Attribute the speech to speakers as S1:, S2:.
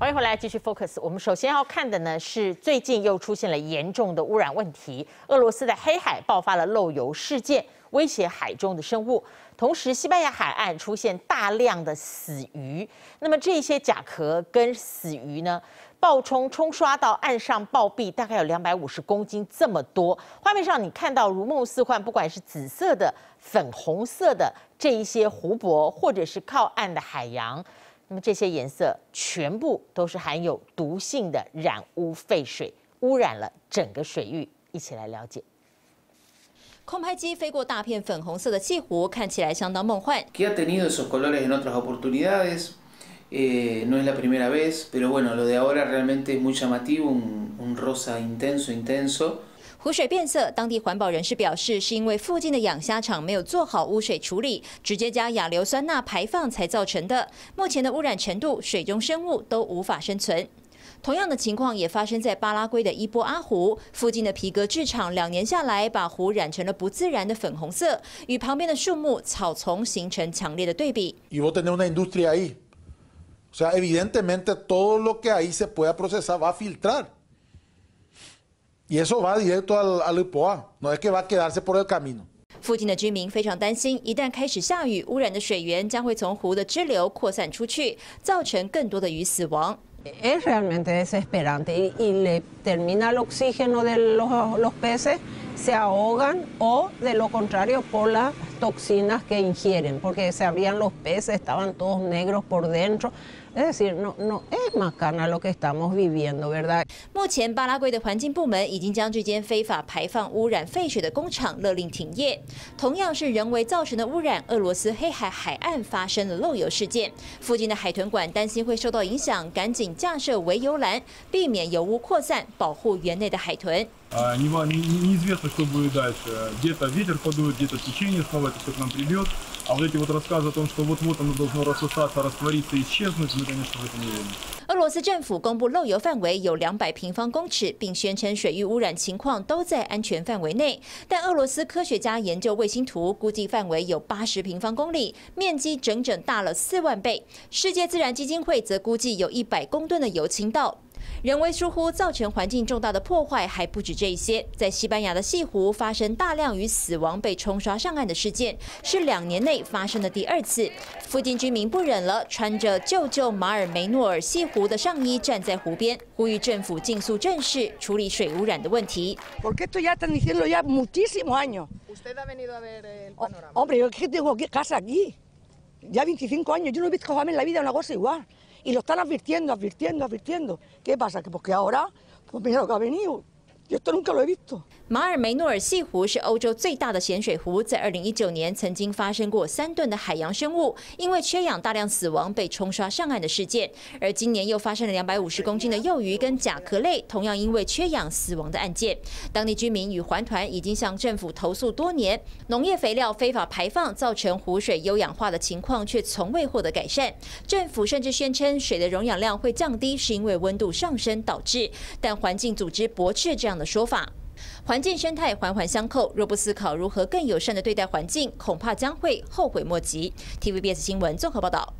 S1: 欢迎回来，继续 focus。我们首先要看的呢是最近又出现了严重的污染问题，俄罗斯的黑海爆发了漏油事件，威胁海中的生物。同时，西班牙海岸出现大量的死鱼。那么这些甲壳跟死鱼呢，爆冲冲刷到岸上暴毙，大概有两百五十公斤这么多。画面上你看到如梦似幻，不管是紫色的、粉红色的这一些湖泊，或者是靠岸的海洋。那么这些颜色全部都是含有毒性的染污废水，污染了整个水域。一起来了解。
S2: 空拍机飞过大片粉红色的气湖，看起来相当梦幻。
S3: Que ha tenido esos colores en otras oportunidades, no es la primera vez, pero bueno, lo de ahora realmente es muy llamativo, un rosa intenso, intenso.
S2: 湖水变色，当地环保人士表示，是因为附近的养虾场没有做好污水处理，直接加亚硫酸钠排放才造成的。目前的污染程度，水中生物都无法生存。同样的情况也发生在巴拉圭的伊波阿湖附近的皮革制厂，两年下来把湖染成了不自然的粉红色，与旁边的树木、草丛形成强烈的对比。
S4: Y eso va directo al, al IPOA, no es que va a quedarse por el camino.
S2: 附近的居民非常担心，一旦开始下雨，污染的水源将会从湖的支流扩散出去，造成更多的鱼死亡。
S5: Es realmente desesperante y, y le termina el oxígeno de los, los peces, se ahogan o de lo contrario por las toxinas que ingieren, porque se abrían los peces, estaban todos negros por dentro.
S2: 目前，巴拉圭的环境部门已经将这间非法排放污染废水的工厂勒令停业。同样是人为造成的污染，俄罗斯黑海海岸发生了漏油事件，附近的海豚馆担心会受到影响，赶紧架设围油栏，避免油污扩散，保护园内的海豚。
S6: Неизвестно, что будет дальше. Где-то ветер подует, где-то течение снова это все к нам придет. А вот эти вот рассказы о том, что вот-вот оно должно рассосаться, раствориться, исчезнуть, мы, конечно, в это не верим.
S2: 俄罗斯政府公布漏油范围有两百平方公尺，并宣称水域污染情况都在安全范围内。但俄罗斯科学家研究卫星图，估计范围有八十平方公里，面积整整大了四万倍。世界自然基金会则估计有一百公吨的油倾倒。 人为疏忽造成环境重大的破坏还不止这些，在西班牙的西湖发生大量鱼死亡被冲刷上岸的事件，是两年内发生的第二次。附近居民不忍了，穿着救救马尔梅诺尔西湖的上衣站在湖边，呼吁政府尽速正视处理水污染的问题。
S7: Y lo están advirtiendo, advirtiendo, advirtiendo. ¿Qué pasa? Que pues que ahora, pues mira lo que ha venido,
S2: 马尔梅诺尔西湖是欧洲最大的咸水湖，在二零一九年曾经发生过三吨的海洋生物因为缺氧大量死亡被冲刷上岸的事件，而今年又发生了两百五十公斤的幼鱼跟甲壳类同样因为缺氧死亡的案件。当地居民与环团已经向政府投诉多年，农业肥料非法排放造成湖水优氧化的情况却从未获得改善。政府甚至宣称水的容氧量会降低，是因为温度上升导致，但环境组织驳斥这样的说法。环境生态环环相扣，若不思考如何更友善的对待环境，恐怕将会后悔莫及。TVBS 新闻综合报道。